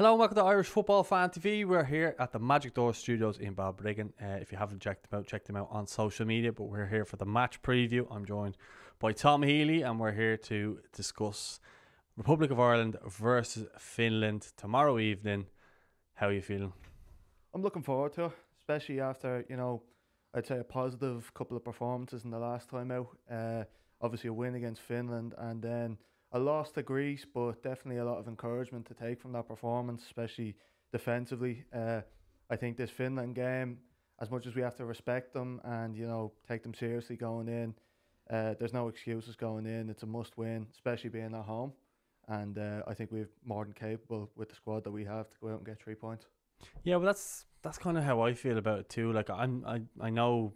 Hello and welcome to Irish Football Fan TV. We're here at the Magic Door Studios in Balbriggan. Uh, if you haven't checked them out, check them out on social media. But we're here for the match preview. I'm joined by Tom Healy, and we're here to discuss Republic of Ireland versus Finland tomorrow evening. How are you feeling? I'm looking forward to it, especially after you know, I'd say a positive couple of performances in the last time out. Uh, obviously a win against Finland, and then a loss to Greece, but definitely a lot of encouragement to take from that performance, especially defensively. Uh, I think this Finland game, as much as we have to respect them and you know take them seriously going in, uh, there's no excuses going in. It's a must win, especially being at home. And uh, I think we're more than capable with the squad that we have to go out and get three points. Yeah, well, that's that's kind of how I feel about it too. Like I'm, I, I know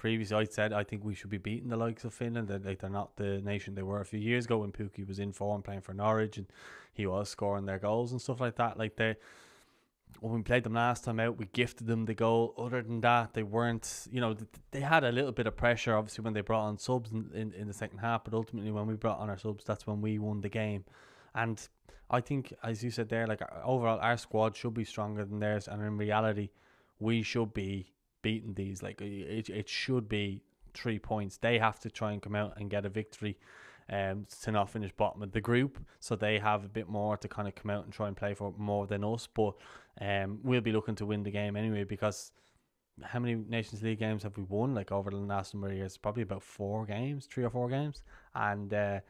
previously I said I think we should be beating the likes of Finland. That like they're not the nation they were a few years ago when Pukki was in form playing for Norwich and he was scoring their goals and stuff like that. Like they when we played them last time out, we gifted them the goal. Other than that, they weren't, you know, they had a little bit of pressure, obviously, when they brought on subs in, in, in the second half. But ultimately, when we brought on our subs, that's when we won the game. And I think, as you said there, like overall, our squad should be stronger than theirs. And in reality, we should be beating these. Like it, it should be three points. They have to try and come out and get a victory um, to not finish bottom of the group. So they have a bit more to kind of come out and try and play for more than us. But um, we'll be looking to win the game anyway because how many Nations League games have we won? Like over the last number of years, probably about four games, three or four games, and uh,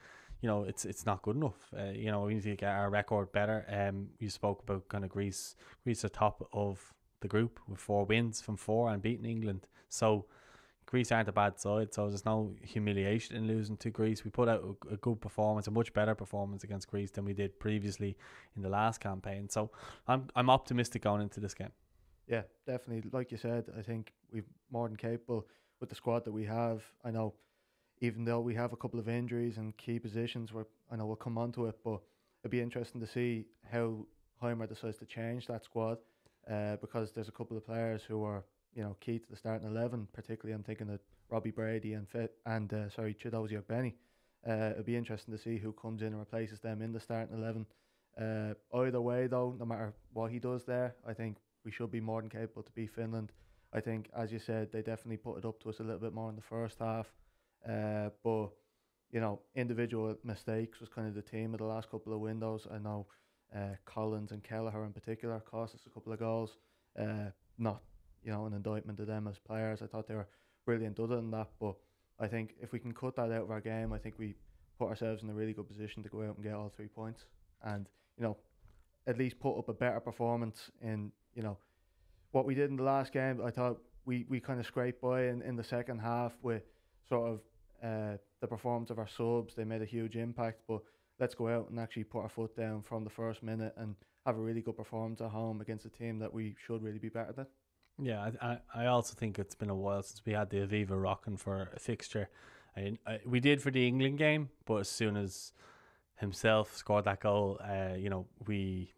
you know it's it's not good enough. Uh, you know we need to get our record better. Um, you spoke about kind of Greece, Greece at top of the group with four wins from four and beating England. So Greece aren't a bad side, so there's no humiliation in losing to Greece. We put out a, good performance, a much better performance against Greece than we did previously in the last campaign. So I'm I'm optimistic going into this game. Yeah, definitely. Like you said, I think we're more than capable with the squad that we have. I know, even though we have a couple of injuries and key positions, where I know we'll come on to it, but it'd be interesting to see how Heimir decides to change that squad, uh, because there's a couple of players who are you know, key to the starting eleven. Particularly, I'm thinking of Robbie Brady and Fit and uh, sorry, Chiedozie Ogbene. Uh, it'll be interesting to see who comes in and replaces them in the starting eleven. Uh, either way, though, no matter what he does there, I think we should be more than capable to beat Finland. I think, as you said, they definitely put it up to us a little bit more in the first half. Uh, but you know, individual mistakes was kind of the theme of the last couple of windows. I know uh, Collins and Kelleher in particular cost us a couple of goals. Uh, not you know, an indictment to them as players. I thought they were brilliant other than that. But I think if we can cut that out of our game, I think we put ourselves in a really good position to go out and get all three points. And, you know, at least put up a better performance in, you know, what we did in the last game. I thought we, we kind of scraped by in, in the second half with sort of uh, the performance of our subs. They made a huge impact, but let's go out and actually put our foot down from the first minute and have a really good performance at home against a team that we should really be better than. Yeah, I, I also think it's been a while since we had the Aviva rocking for a fixture. I, I, we did for the England game, but as soon as himself scored that goal, uh, you know, we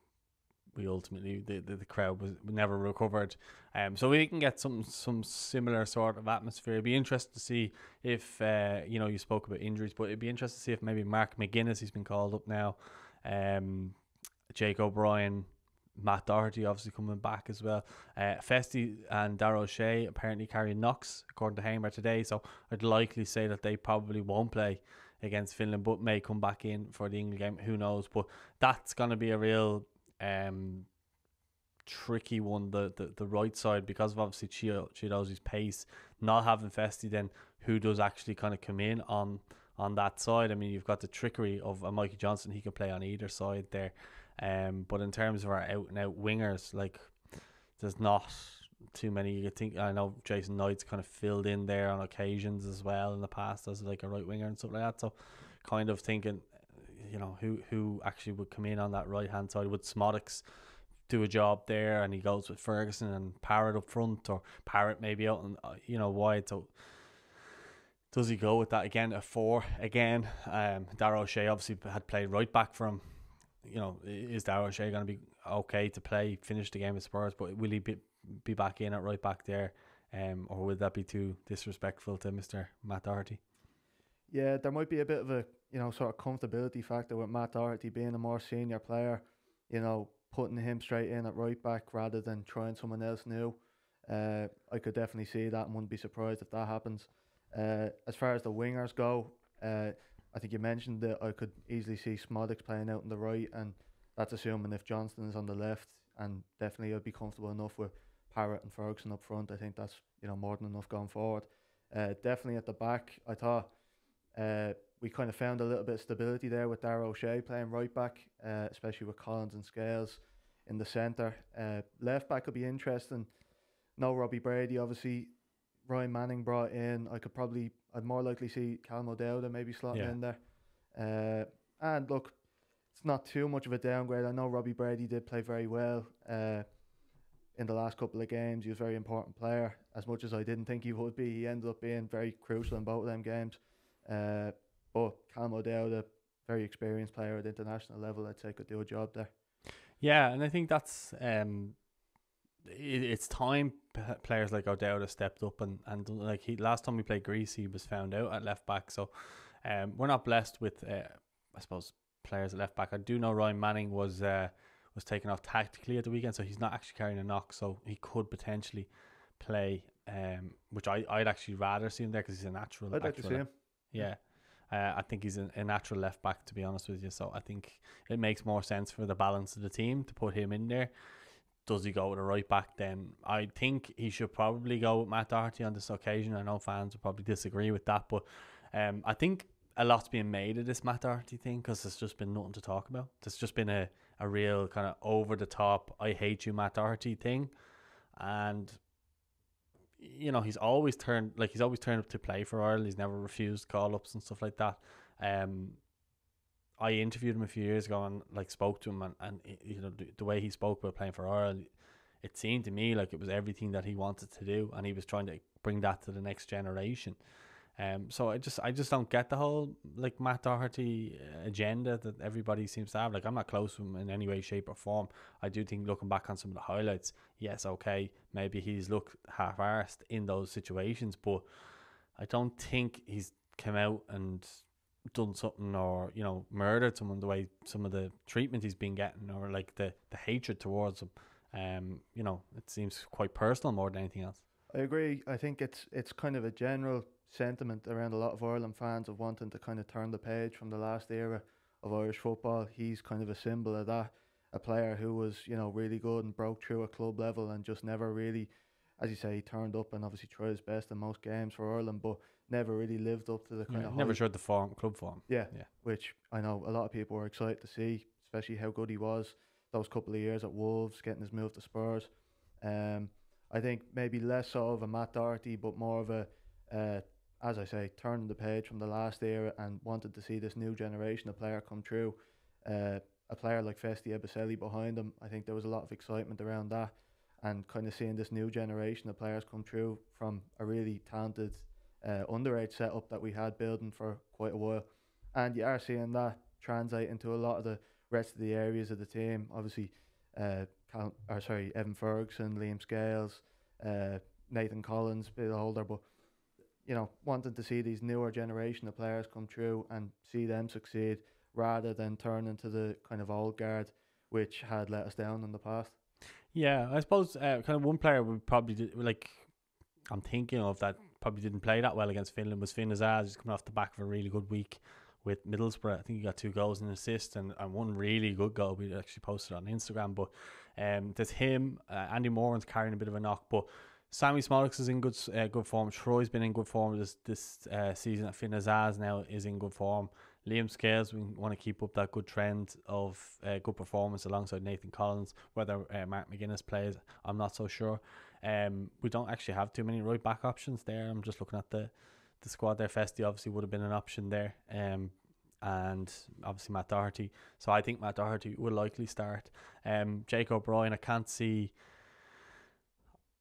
we ultimately the, the, the crowd was never recovered. Um, so we can get some some similar sort of atmosphere. It'd be interesting to see if uh, you know you spoke about injuries, but it'd be interesting to see if maybe Mark McGuinness he's been called up now, um, Jake O'Brien Matt Doherty obviously coming back as well. Uh, Festy and Dara O'Shea apparently carrying knocks according to Heimir today, so I'd likely say that they probably won't play against Finland, but may come back in for the England game. Who knows? But that's going to be a real um, tricky one. The, the the right side because of obviously Chiedozie's pace, not having Festy, then who does actually kind of come in on on that side? I mean, you've got the trickery of a Mikey Johnston, He can play on either side there. Um, but in terms of our out and out wingers, like there's not too many. You could think I know Jason Knight's kind of filled in there on occasions as well in the past as like a right winger and stuff like that. So kind of thinking, you know, who who actually would come in on that right hand side? Would Szmodics do a job there and he goes with Ferguson and Parrott up front or Parrott maybe out and uh, you know wide so does he go with that again a four again um Dara O'Shea obviously had played right back for him you know, is Dara O'Shea going to be okay to play, finish the game with Spurs, but will he be, be back in at right back there? Um, or would that be too disrespectful to Mr. Matt Doherty? Yeah, there might be a bit of a you know sort of comfortability factor with Matt Doherty being a more senior player. You know, putting him straight in at right back rather than trying someone else new. Uh, I could definitely see that and wouldn't be surprised if that happens. Uh, as far as the wingers go, uh, I think you mentioned that I could easily see Szmodics playing out on the right, and that's assuming if Johnston is on the left, and definitely I'd be comfortable enough with Parrott and Ferguson up front. I think that's you know more than enough going forward. Uh, definitely at the back, I thought uh, we kind of found a little bit of stability there with Dara O'Shea playing right back, uh, especially with Collins and Scales in the centre. Uh, left back could be interesting. No Robbie Brady, obviously. Ryan Manning brought in. I could probably, I'd more likely see Callum O'Dowda maybe slotting Yeah. in there. Uh, and look, it's not too much of a downgrade. I know Robbie Brady did play very well uh, in the last couple of games. He was a very important player. As much as I didn't think he would be, he ended up being very crucial in both of them games. Uh, but Callum a very experienced player at international level, I'd say could do a job there. Yeah, and I think that's um, it, it's time players like O'Dowda stepped up and and like he last time we played Greece, he was found out at left back. So, um, we're not blessed with uh, I suppose players at left back. I do know Ryan Manning was uh was taken off tactically at the weekend, so he's not actually carrying a knock, so he could potentially play. Um, which I I'd actually rather see him there because he's a natural. I'd like to see him. yeah. Uh, I think he's a, natural left back, to be honest with you. So I think it makes more sense for the balance of the team to put him in there. Does he go with a right back then? I think he should probably go with Matt Doherty on this occasion. I know fans will probably disagree with that, but um, I think a lot's being made of this Matt Doherty thing because there's just been nothing to talk about. There's just been a, a real kind of over the top, I hate you, Matt Doherty thing. And you know, he's always turned like he's always turned up to play for Ireland. He's never refused call ups and stuff like that. Um, I interviewed him a few years ago and like spoke to him and, and you know the, the way he spoke about playing for Ireland, it seemed to me like it was everything that he wanted to do and he was trying to bring that to the next generation. Um, so I just I just don't get the whole like Matt Doherty agenda that everybody seems to have. Like I'm not close to him in any way, shape, or form. I do think looking back on some of the highlights, yes, okay, maybe he's looked half-arsed in those situations, but I don't think he's come out and done something or you know murdered someone the way some of the treatment he's been getting or like the the hatred towards him. Um, you know, it seems quite personal more than anything else. I agree. I think it's it's kind of a general sentiment around a lot of Ireland fans of wanting to kind of turn the page from the last era of Irish football. He's kind of a symbol of that. A player who was, you know, really good and broke through at club level and just never really, as you say, he turned up and obviously tried his best in most games for Ireland, but never really lived up to the kind Yeah, of never hype. showed the form, club form. Yeah, Yeah. which I know a lot of people were excited to see, especially how good he was those couple of years at Wolves, getting his move to Spurs. Um, I think maybe less so of a Matt Doherty, but more of a, uh, as I say, turning the page from the last era and wanted to see this new generation of player come through. Uh, a player like Festy Ebosele behind him, I think there was a lot of excitement around that, and kind of seeing this new generation of players come through from a really talented uh, underage setup that we had building for quite a while, and you are seeing that translate into a lot of the rest of the areas of the team. Obviously, uh, Cal- or sorry, Evan Ferguson, Liam Scales, uh, Nathan Collins, a bit older, but you know, wanting to see these newer generation of players come through and see them succeed rather than turn into the kind of old guard which had let us down in the past. Yeah, I suppose uh, kind of one player we probably did, like I'm thinking of that probably didn't play that well against Finland was Finn Azaz. He's coming off the back of a really good week with Middlesbrough. I think he got two goals and an assist and, and one really good goal we actually posted on Instagram. But um, there's him. Uh, Andy Moran's carrying a bit of a knock, but Sammy Szmodics is in good uh, good form. Troy's been in good form this this uh, season. Finn Azaz now is in good form. Liam Scales, we want to keep up that good trend of uh, good performance alongside Nathan Collins. Whether uh, Mark McGuinness plays, I'm not so sure. Um, we don't actually have too many right back options there. I'm just looking at the the squad there. Festy obviously would have been an option there. Um, and obviously Matt Doherty. So I think Matt Doherty will likely start. Um, Jake O'Brien, I can't see.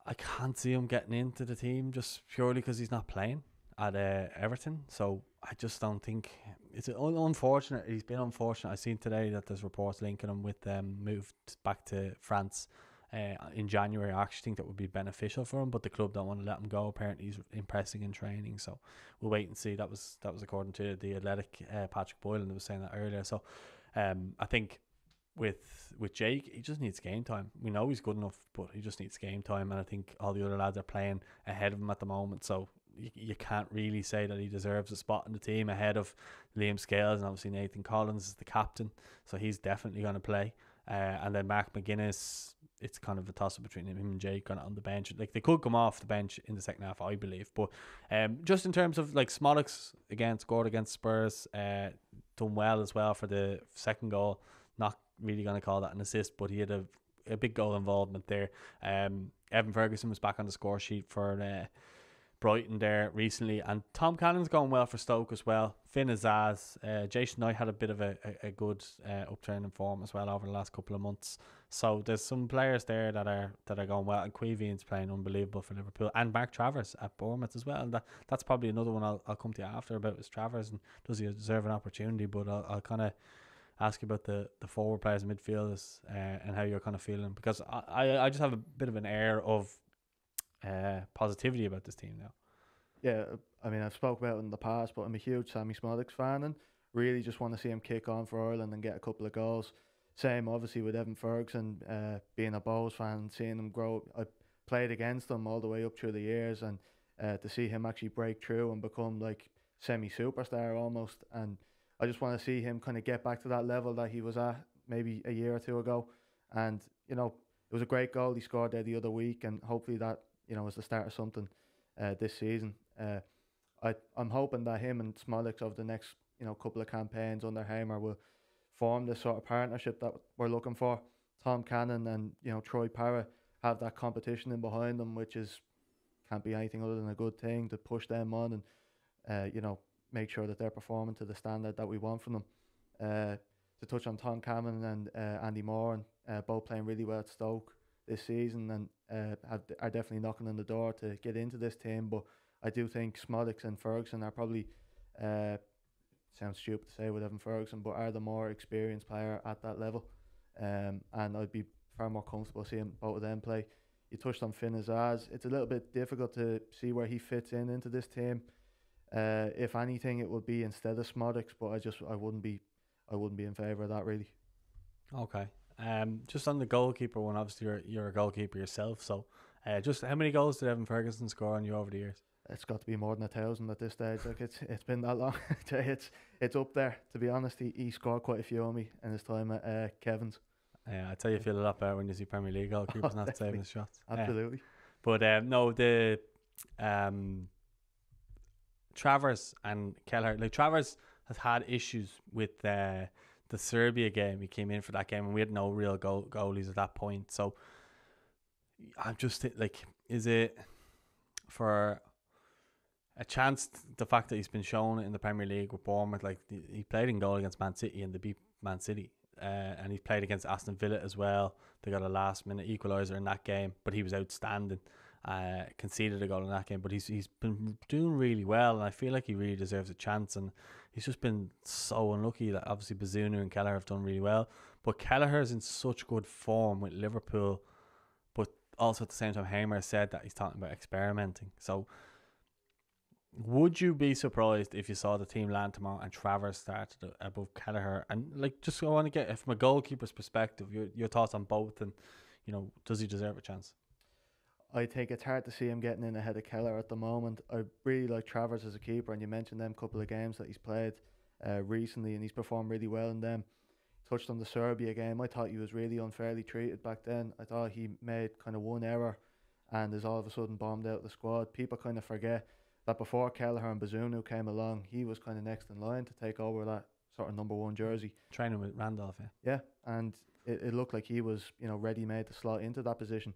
I can't see him getting into the team just purely because he's not playing at uh, Everton. So I just don't think it's un- unfortunate. He's been unfortunate. I've seen today that there's reports linking him with um moved back to France uh, in January. I actually think that would be beneficial for him, but the club don't want to let him go. Apparently, he's impressing in training, so we'll wait and see. That was that was according to the Athletic uh, Patrick Boyland that was saying that earlier. So, um, I think with with Jake, he just needs game time. We know he's good enough, but he just needs game time. And I think all the other lads are playing ahead of him at the moment. So you, you can't really say that he deserves a spot in the team ahead of Liam Scales and obviously Nathan Collins is the captain, so he's definitely going to play. Uh, and then Mark McGuinness, it's kind of a toss up between him and Jake of on the bench. Like they could come off the bench in the second half, I believe. But um, just in terms of like Szmodics again scored against Spurs, uh, done well as well for the second goal. Not really going to call that an assist, but he had a a big goal involvement there. Um, Evan Ferguson was back on the score sheet for uh, Brighton there recently, and Tom Cannon's going well for Stoke as well. Finn Azaz, uh, Jason Knight had a bit of a, a, a good uh, upturn in form as well over the last couple of months. So there's some players there that are that are going well, and Caoimhín's playing unbelievable for Liverpool, and Mark Travers at Bournemouth as well. And that, that's probably another one I'll, I'll come to you after about is Travers and does he deserve an opportunity? But I'll, I'll kind of ask you about the, the forward players, midfielders, uh, and how you're kind of feeling because I, I, I just have a bit of an air of uh, positivity about this team now. Yeah, I mean I've spoke about it in the past, but I'm a huge Sammy Szmodics fan and really just want to see him kick on for Ireland and get a couple of goals. Same obviously with Evan Ferguson, uh, being a Bohs fan, seeing him grow. I played against him all the way up through the years, and uh, to see him actually break through and become like semi superstar almost, and I just want to see him kind of get back to that level that he was at maybe a year or two ago. And you know, it was a great goal he scored there the other week, and hopefully that you know was the start of something uh, this season. Uh, I I'm hoping that him and Szmodics over the next you know couple of campaigns under Heimir will form this sort of partnership that we're looking for. Tom Cannon and you know Troy Parrott have that competition in behind them, which is can't be anything other than a good thing to push them on and uh, you know make sure that they're performing to the standard that we want from them. Uh, to touch on Tom Cannon and uh, Andy Moran, and uh, both playing really well at Stoke this season, and uh, have, are definitely knocking on the door to get into this team. But I do think Szmodics and Ferguson are probably uh, sounds stupid to say with Evan Ferguson, but are the more experienced player at that level. Um, and I'd be far more comfortable seeing both of them play. You touched on Finn Azaz. It's a little bit difficult to see where he fits in into this team. Uh, if anything, it would be instead of Szmodics, but I just I wouldn't be I wouldn't be in favour of that really. Okay. Um, just on the goalkeeper one, obviously you're you're a goalkeeper yourself. So, uh, just how many goals did Evan Ferguson score on you over the years? It's got to be more than a thousand at this stage. Like it's it's been that long. it's it's up there. To be honest, he, he scored quite a few on me in his time at uh, Kevin's. Yeah, I tell you, you feel a lot better when you see Premier League goalkeepers not saving the shots. Absolutely. Uh, but um, no, the um, Travers and Kelleher, like Travers has had issues with uh, the Serbia game. He came in for that game, and we had no real goal goalies at that point. So I'm just like, is it for a chance? The fact that he's been shown in the Premier League with Bournemouth, like he played in goal against Man City and they beat Man City. Uh, and he played against Aston Villa as well. They got a last minute equaliser in that game, but he was outstanding uh, conceded a goal in that game, but he's he's been doing really well, and I feel like he really deserves a chance. And he's just been so unlucky that obviously Bazunu and Kelleher have done really well, but Kelleher is in such good form with Liverpool, but also at the same time, Heimir said that he's talking about experimenting. So, would you be surprised if you saw the team land tomorrow and Travers started above Kelleher? And like, just I want to get from a goalkeeper's perspective, your your thoughts on both, and you know, does he deserve a chance? I think it's hard to see him getting in ahead of Kelleher at the moment. I really like Travers as a keeper, and you mentioned them couple of games that he's played uh, recently, and he's performed really well in them. Touched on the Serbia game, I thought he was really unfairly treated back then. I thought he made kind of one error, and is all of a sudden bombed out the squad. People kind of forget that before Kelleher and Bazunu came along, he was kind of next in line to take over that sort of number one jersey. Training with Randolph, yeah. Yeah, and it, it looked like he was, you know, ready made to slot into that position.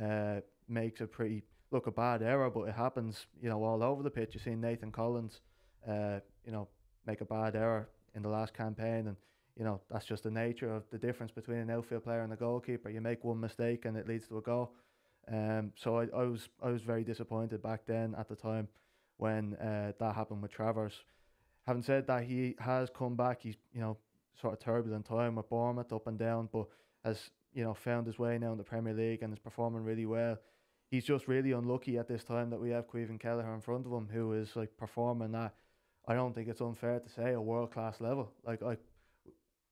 Uh, makes a pretty look a bad error, but it happens, you know, all over the pitch. You've seen Nathan Collins, uh, you know, make a bad error in the last campaign, and you know that's just the nature of the difference between an outfield player and a goalkeeper. You make one mistake and it leads to a goal. Um, so I, I was I was very disappointed back then at the time when uh, that happened with Travers. Having said that, he has come back. He's you know sort of turbulent time with Bournemouth up and down, but has you know found his way now in the Premier League and is performing really well he's just really unlucky at this time that we have Caoimhín Kelleher in front of him, who is like performing at. I don't think it's unfair to say a world class level. Like, like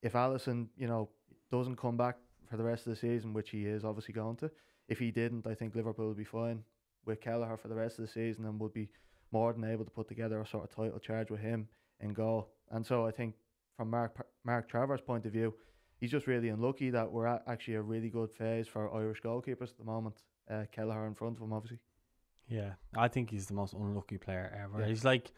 if Alisson, you know, doesn't come back for the rest of the season, which he is obviously going to, if he didn't, I think Liverpool would be fine with Kelleher for the rest of the season and would be more than able to put together a sort of title charge with him in goal. And so I think from Mark Mark Travers' point of view, he's just really unlucky that we're at actually a really good phase for Irish goalkeepers at the moment. Uh, Kelleher in front of him, obviously. Yeah, I think he's the most unlucky player ever. Yeah. He's like, do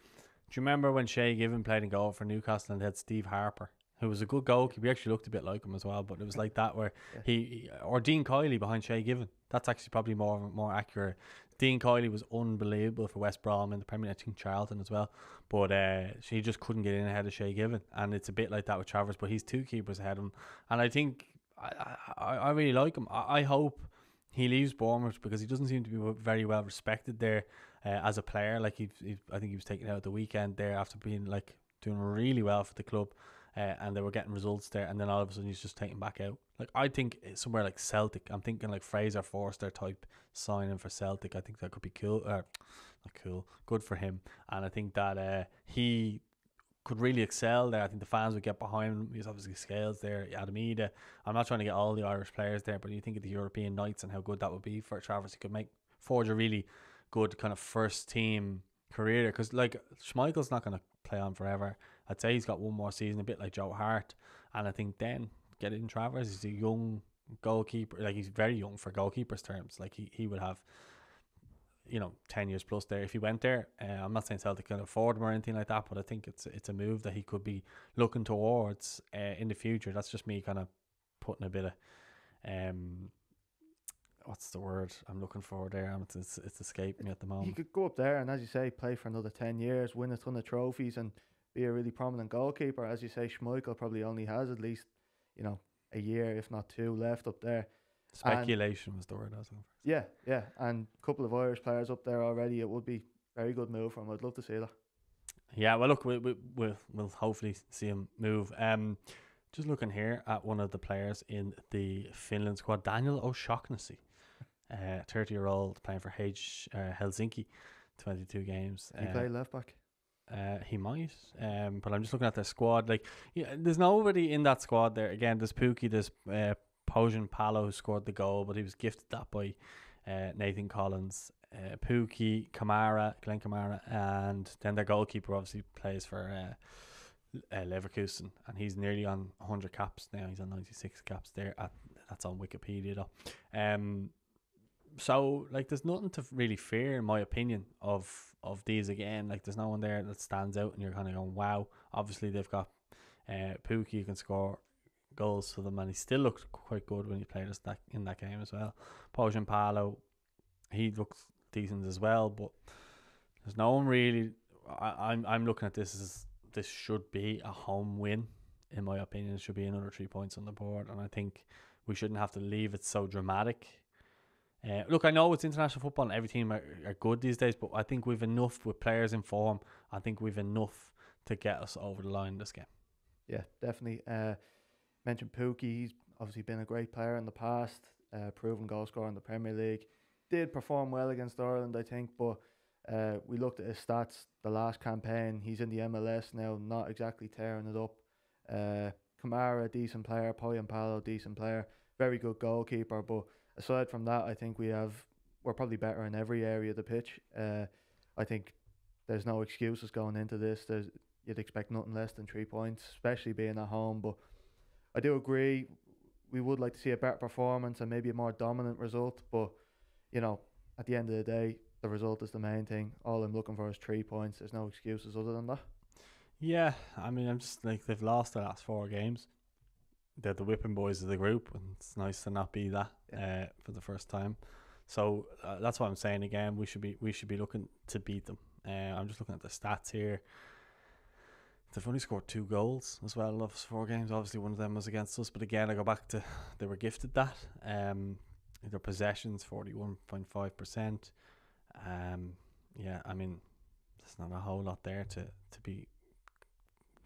you remember when Shay Given played in goal for Newcastle and they had Steve Harper? who was a good goalkeeper. He actually looked a bit like him as well, but it was like that where yeah. he or Dean Kiely behind Shay Given. That's actually probably more more accurate. Dean Kiely was unbelievable for West Brom in the Premier League. I think Charlton as well, but uh, she just couldn't get in ahead of Shay Given, and it's a bit like that with Travers. But he's two keepers ahead of him, and I think I I, I really like him. I, I hope he leaves Bournemouth because he doesn't seem to be very well respected there uh, as a player. Like he, he, I think he was taken out at the weekend there after being like doing really well for the club uh, and they were getting results there, and then all of a sudden he's just taken back out. Like I think somewhere like Celtic, I'm thinking like Fraser Forster type signing for Celtic. I think that could be cool. Uh, not cool, good for him. And I think that uh, he could really excel there. I think the fans would get behind him. He's obviously Scales there, Adam Idah. I'm not trying to get all the Irish players there, but you think of the European nights and how good that would be for Travers. He could make forge a really good kind of first team career because like Schmeichel's not going to play on forever. I'd say he's got one more season, a bit like Joe Hart, and I think then get in Travers. He's a young goalkeeper, like he's very young for goalkeepers terms. Like he, he would have, you know, ten years plus there if he went there. Uh, I'm not saying Celtic can afford him or anything like that, but I think it's it's a move that he could be looking towards uh, in the future. That's just me kind of putting a bit of um what's the word I'm looking for there? It's, it's, it's escaping me at the moment. He could go up there and, as you say, play for another 10 years, win a ton of trophies, and be a really prominent goalkeeper. As you say, Schmeichel probably only has at least, you know, a year, if not two, left up there. Speculation and was the word I was looking for. Yeah, yeah, and a couple of Irish players up there already. It would be very good move for him. I'd love to see that. Yeah, well, look, we, we, we'll we'll hopefully see him move. Um, just looking here at one of the players in the Finland squad, Daniel O'Shaughnessy, uh, thirty year old playing for H uh, Helsinki, twenty two games. He uh, play left back. Uh, he might, um, but I'm just looking at their squad. Like, yeah, there's nobody in that squad there. Again, there's Pukki, there's uh, Pohjanpalo who scored the goal, but he was gifted that by uh, Nathan Collins, uh, Pukki, Kamara, Glenn Kamara, and then their goalkeeper obviously plays for uh, uh, Leverkusen, and he's nearly on 100 caps now. He's on 96 caps there. At that's on Wikipedia though. Um, so like there's nothing to really fear in my opinion of of these again like there's no one there that stands out and you're kind of going wow obviously they've got uh who can score goals for them and he still looked quite good when he played us that in that game as well Pohjanpalo he looks decent as well but there's no one really I, I'm I'm looking at this as this should be a home win in my opinion it should be another three points on the board and I think we shouldn't have to leave it so dramatic uh, look, I know it's international football and every team are, are good these days, but I think we've enough with players in form. I think we've enough to get us over the line this game. Yeah, definitely. Uh, mentioned Pukki. he's obviously been a great player in the past, uh, proven goal scorer in the Premier League. Did perform well against Ireland, I think, but uh, we looked at his stats the last campaign. He's in the MLS now, not exactly tearing it up. Uh, Kamara, decent player. Pohjanpalo, decent player. Very good goalkeeper, but aside from that, I think we have we're probably better in every area of the pitch. Uh, I think there's no excuses going into this. There's you'd expect nothing less than three points, especially being at home. But I do agree we would like to see a better performance and maybe a more dominant result. But you know, at the end of the day, the result is the main thing. All I'm looking for is three points. There's no excuses other than that. Yeah, I mean, I'm just like they've lost the last four games they're the whipping boys of the group, and it's nice to not be that yeah. uh, for the first time. So uh, that's what I'm saying again. We should be we should be looking to beat them. Uh, I'm just looking at the stats here. They've only scored two goals as well in four games. Obviously, one of them was against us, but again, I go back to they were gifted that. Um, their possessions forty one point five percent. Um, yeah, I mean, there's not a whole lot there to to be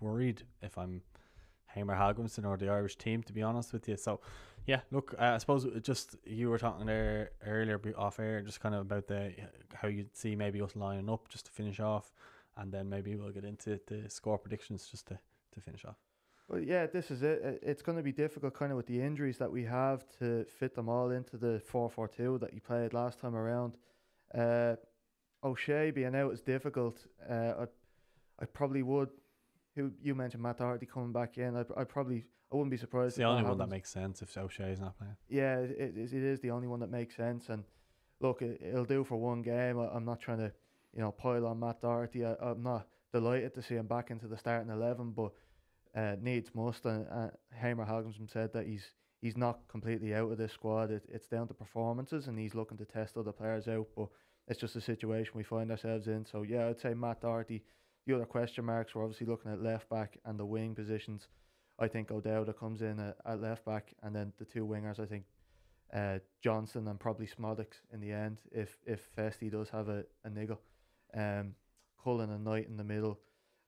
worried if I'm Heimir Hallgrímsson or the Irish team, to be honest with you. So, yeah, look, uh, I suppose just you were talking there earlier off air, just kind of about the how you'd see maybe us lining up just to finish off, and then maybe we'll get into the score predictions just to, to finish off. Well, yeah, this is it. It's going to be difficult, kind of, with the injuries that we have to fit them all into the four-four-two that you played last time around. Uh, O'Shea being out is difficult. Uh, I, I probably would. Who you mentioned Matt Doherty coming back in? I, I probably I wouldn't be surprised. It's the only one that makes sense if O'Shea's not playing. Yeah, it, it, is- it is the only one that makes sense. And look, it, it'll do for one game. I, I'm not trying to, you know, pile on Matt Doherty. I, I'm not delighted to see him back into the starting eleven, but uh, needs must. And uh, Heimir Hallgrímsson said that he's he's not completely out of this squad. It, it's down to performances, and he's looking to test other players out. But it's just a situation we find ourselves in. So yeah, I'd say Matt Doherty. The other question marks we're obviously looking at left back and the wing positions. I think O'Dowda comes in at, at left back, and then the two wingers. I think uh, Johnston and probably Szmodics in the end if if Festy does have a, a niggle. Um, Cullen and Knight in the middle.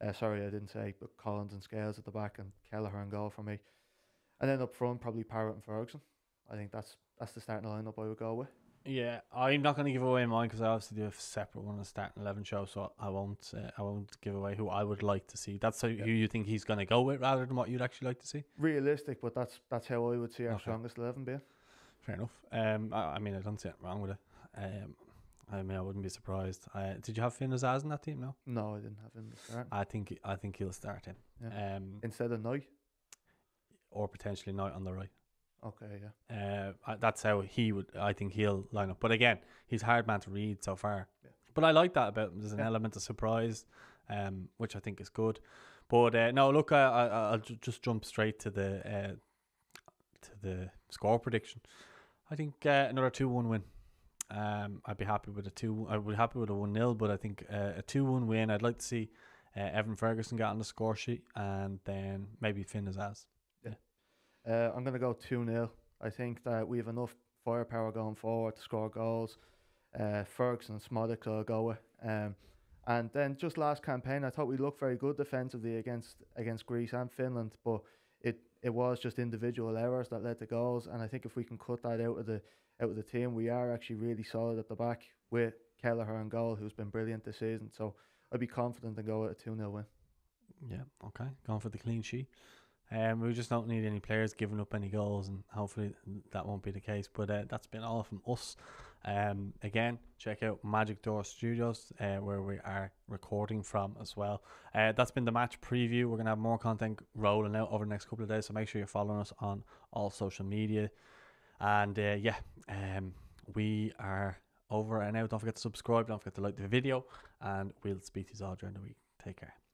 Uh, sorry, I didn't say, but Collins and Scales at the back and Kelleher and goal for me. And then up front, probably Parrott and Ferguson. I think that's that's the starting lineup I would go with. Yeah, I'm not going to give away mine because I obviously do a separate one, a starting eleven show, so I won't. Uh, I won't give away who I would like to see. That's who, Yeah. who you think he's going to go with, rather than what you'd actually like to see. Realistic, but that's that's how I would see our Okay. strongest eleven being. Fair enough. Um, I, I mean, I don't see anything wrong with it. Um, I mean, I wouldn't be surprised. Uh, did you have Finn Azaz in that team? No, No, I didn't have him start. I think I think he'll start him. Yeah. Um, Instead of Knight. or potentially Knight on the right. Okay, yeah. Uh, that's how he would. I think he'll line up. But again, he's hard man to read so far. Yeah. But I like that about him. There's an Yeah. element of surprise, um, which I think is good. But uh, no, look, I, I, I'll ju- just jump straight to the uh, to the score prediction. I think uh, another two-one win. Um, I'd be happy with a two. I would be happy with a one 0 but I think uh, a two-one win. I'd like to see uh, Evan Ferguson get on the score sheet, and then maybe Finn Azaz. Uh, I'm going to go 2 0. I think that we have enough firepower going forward to score goals. Uh, Ferguson and Szmodics I'll go with. Um, and then just last campaign, I thought we looked very good defensively against against Greece and Finland, but it, it was just individual errors that led to goals. And I think if we can cut that out of the out of the team, we are actually really solid at the back with Kelleher and goal, who's been brilliant this season. So I'd be confident and go with a 2 0 win. Yeah, okay. Going for the clean sheet. Um, we just don't need any players giving up any goals, and hopefully that won't be the case. But uh, that's been all from us. Um, again, check out Magic Door Studios, uh, where we are recording from as well. Uh, that's been the match preview. We're gonna have more content rolling out over the next couple of days, so make sure you're following us on all social media. And uh, yeah, um, we are over and out. Don't forget to subscribe. Don't forget to like the video, and we'll speak to you all during the week. Take care.